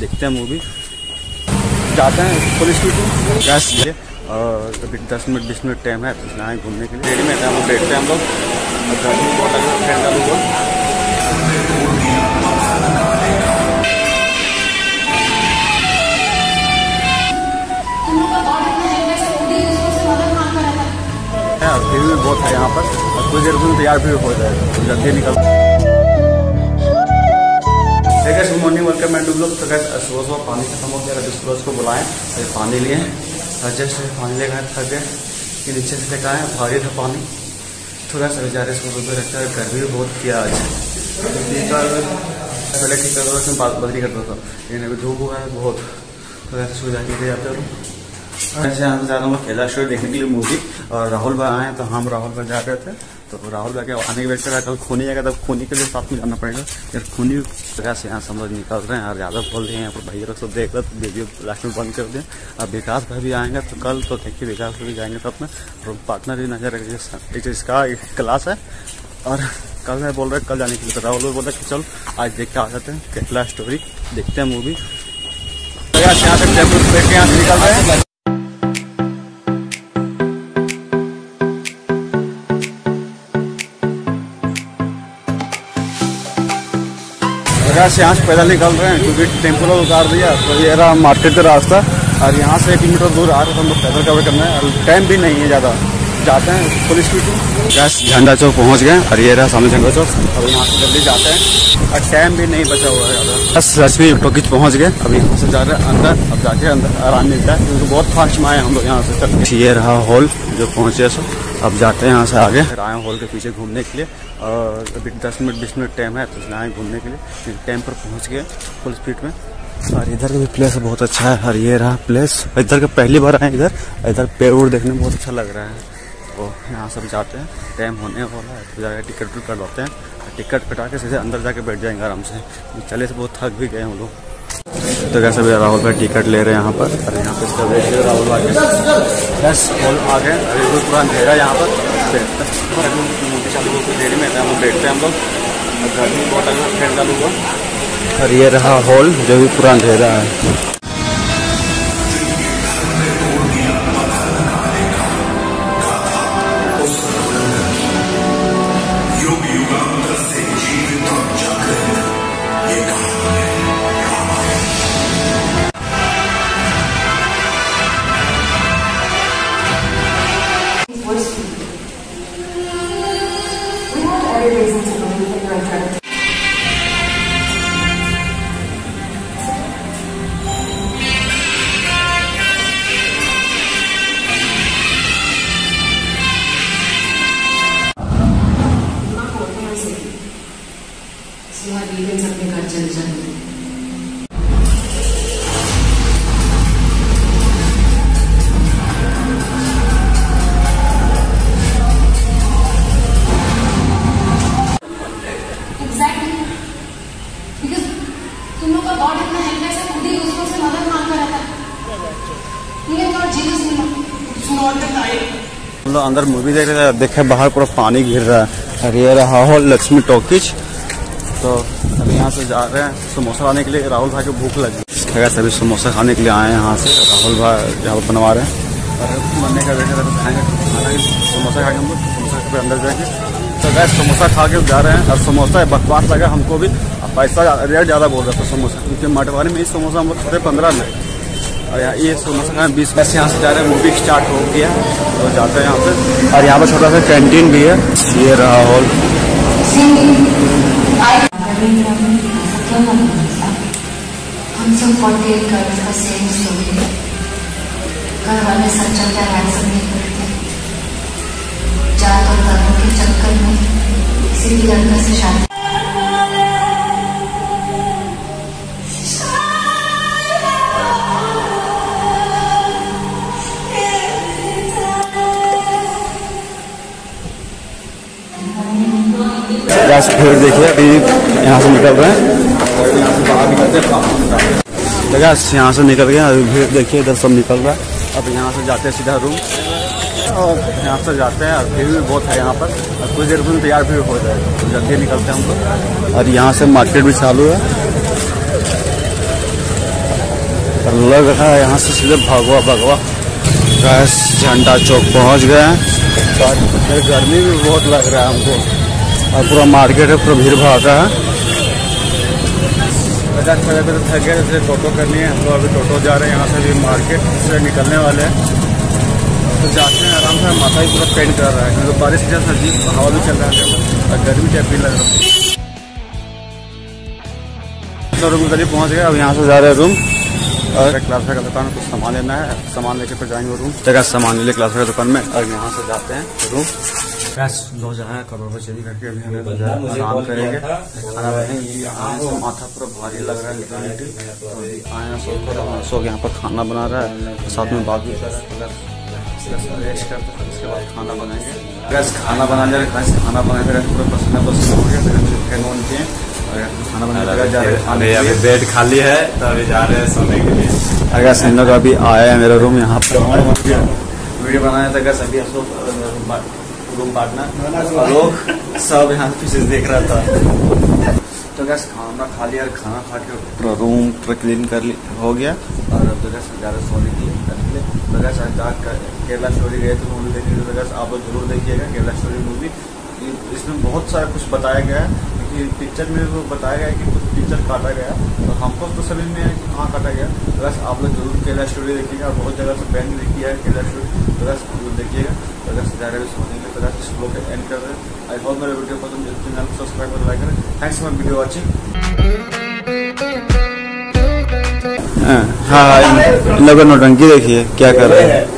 देखते हैं मूवी जाते हैं पुलिस स्टेशन गैस और अभी दस मिनट बीस मिनट टाइम है तो यहाँ घूमने के लिए। रेडी में हम लोग बैठते हैं हम लोग। लग है। है भीड़ भी बहुत है यहाँ पर। और कुछ देर में तैयार भी हो जाएगा। जल्दी निकल। गुड मॉर्निंग वेलकम मैं डूब लोग तो गैस सुबह सुबह पानी खत्म हो गया। अभी सुबह को बुलाएँ। अरे पानी लिए जस्ट पानी लेकर थक गए। कि नीचे से लेकर आए। भारी था पानी। थोड़ा सा बेचारे सुबह सुबह। रखता है गर्मी भी बहुत किया आज। पहले ठीक कर दो बात बदली करता था। लेकिन अभी धूप हुआ है बहुत। तो ऐसे सुबह जाके जाते हो। ऐसे से जा रहा हूँ कैला स्टोरी देखने के लिए मूवी और राहुल भाई आए तो हम राहुल भाई जा रहे थे। तो राहुल भाई के आने के वेट कर रहा खूनी जाएगा तब खूनी के लिए साथ में जाना पड़ेगा। फिर खूनी जगह से यहाँ से हम लोग निकल रहे हैं और ज़्यादा बोल रहे हैं यहाँ पर भैया लोग सब देख रहे तो वीडियो लास्ट में बंद कर दें। और विकास भाई भी आएँगे तो कल तो देखिए विकास भाई भी जाएँगे तो अपना और पार्टनर भी नज़र रखिए इसका क्लास है। और कल मैं बोल रहा कल जाने के लिए। तो राहुल भाई बोल रहे कि चल, आज देख के आ जाते हैं केटला स्टोरी देखते हैं मूवी यहाँ से यहाँ से निकल रहे हैं। जगह से यहाँ से पैदल निकल रहे हैं क्योंकि टेंपो उतार दिया तो ये रहा मार्केट का रास्ता। और यहाँ से एक किलोमीटर दूर आ रहे तो हम लोग पैदल कवर करना है। और टाइम भी नहीं है ज़्यादा। जाते हैं पुलिस स्टेशन गैस झंडा चौक पहुँच गए और ये रहा सामने झंडा चौक। अब यहाँ से जल्दी जाते हैं। और टाइम भी नहीं बचा हुआ है ज़्यादा। बस रश्मि टोकिच पहुँच गए। अब यहाँ से जा रहे हैं अंदर अब जाके अंदर आराम मिलता है क्योंकि बहुत फास्ट में आए हम लोग यहाँ से ये रहा हॉल जो पहुँचे सो अब जाते हैं यहाँ से आगे। फिर आए हॉल के पीछे घूमने के लिए और अभी दस मिनट बीस मिनट टाइम है तो आए घूमने के लिए। टाइम पर पहुँच गए फुल स्पीड में। और इधर का भी प्लेस बहुत अच्छा है और ये रहा प्लेस इधर का पहली बार आए इधर। इधर पेड़ उड़ देखने में बहुत अच्छा लग रहा है। तो यहाँ सब जाते हैं। टाइम होने वाला है तो जाकर टिकट उट करवाते हैं। टिकट कटा के सीधे अंदर जाके बैठ जाएँगे आराम से। चले से बहुत थक भी गए हम लोग। तो कैसे भी राहुल भाई टिकट ले रहे हैं यहाँ पर? अरे यहाँ पे इसका वेट कर राहुल भाई। बस हॉल आ गए। अरे जो पूरा अंधेरा यहाँ पर। होकर देरी में हम बैठते हैं हम लोग गर्मी बहुत लग रहा है फ़ैन चालू और ये रहा हॉल, जो भी पूरा अंधेरा है। नहीं हम लोग अंदर मूवी देख रहे थे देखे बाहर पूरा पानी गिर रहा है। ये रहा हॉल लक्ष्मी टॉकीज। तो अभी यहाँ से जा रहे हैं समोसा खाने के लिए। राहुल भाई को भूख लगी। जगह से अभी समोसा खाने के लिए आए हैं यहाँ से। राहुल भाई यहाँ पर बनवा रहे हैं। और बनने का बैठे तो खाएँगे। खाना समोसा खाएँगे हम लोग। समोसा के अंदर जाएँगे। तो गैस समोसा खा के जा रहे हैं। और समोसा बकवास लगा हमको भी पैसा रेट ज़्यादा बोल रहा था समोसा। क्योंकि मटवारी में इस समोसा हम लोग खाते पंद्रह में। और यहाँ ये समोसा खाए, बीस पैसे यहाँ से जा रहे हैं। मूवी स्टार्ट हो गया। तो जाते हैं यहाँ पे। और यहाँ पर छोटा सा कैंटीन भी है। ये रहा हॉल हम सब फोर्टी एट गर्ल्स का सेम स्टोरी है घर वाले सच चलता है सब नहीं करते जात और धर्म के चक्कर में किसी भी लड़का से शादी फिर देखिए अभी यहाँ से निकल रहे हैं। जगह यहाँ से निकल गए अभी भीड़ देखिए इधर सब निकल रहा है। अब यहाँ से जाते हैं सीधा रूम। और यहाँ से जाते हैं और भीड़ भी बहुत है यहाँ पर। और कुछ देर में तैयार भी हो जाएगा। तो जल्दी निकलते हैं हम लोग। और यहाँ से मार्केट भी चालू है। लग रहा है यहाँ से सीधे भगवा भगवा। गैस, झंडा चौक पहुँच गए हैं। गर्मी भी बहुत लग रहा है हमको। और पूरा मार्केट है, पूरा भीड़ भाड़ है। पचास पचास तो थक गए, इसलिए टोटो करनी है। हम लोग अभी टोटो जा रहे हैं, यहाँ से अभी मार्केट से निकलने वाले हैं। तो जाते हैं, आराम से। माथा भी पूरा पेंट कर रहा है। क्योंकि बारिश के सर्दी हवा भी चल रहा है। और गर्मी टाइप भी लग रहा है। तो रूम करीब पहुँच गए, अब यहाँ से जा रहे हैं रूम। और क्लास का दुकान में कुछ सामान लेना है। सामान लेके फिर जाएँगे रूम जगह सामान ले क्लास का दुकान में? और यहाँ से जाते हैं रूम बस दो जहाँ करोड़ रुपये चली करके अभी हमें आराम करेंगे। माथा पूरा भारी लग रहा है लेकिन आया हैं सो कर सो यहाँ पर खाना बना रहा है। साथ में बात भी कर रहा है रेस्ट करते हैं उसके बाद खाना बनाएँगे। गैस खाना बना लिया गैस खाना बना फिर पूरा पसीना पसीना हो गया फिर हम फ़ैन ऑन किए और खाना बना लिया जा रहे हैं। अभी अभी बेड खाली है तो अभी जा रहे हैं सोने के लिए। अगर हम लोग अभी आए हैं मेरा रूम यहाँ पर वीडियो बनाया था गैस अभी हम लोग रूम पार्टनर लोग सब यहाँ फिशेज देख रहा था। तो गैस खाना खा लिया और खाना खा के पूरा रूम पूरा क्लीन कर ली हो गया। और अब तो गैस ज़्यादा सोने के लिए। जाग कर केरला स्टोरी गए थे मूवी देखने तो गैस आप लोग ज़रूर देखिएगा केरला स्टोरी मूवी इसमें बहुत सारा कुछ बताया गया है, क्योंकि पिक्चर में वो बताया गया कि कुछ पिक्चर काटा गया तो हमको तो समझ में है कि कहाँ काटा गया। तो बस आप लोग ज़रूर केरला स्टोरी देखिएगा बहुत जगह से बैन देखी है केरला स्टोरी तो बस ज़रूर देखिएगा। तो बस ज़्यादा भी सोचेंगे तो बस इस ब्लॉग को एंड कर रहे हैं। आई होप मेरे वीडियो पसंद चैनल सब्सक्राइब और लाइक करें। थैंक्स फॉर वीडियो वॉचिंग हाँ हाँ लोगों नौटंकी देखिए क्या कर रहे हैं?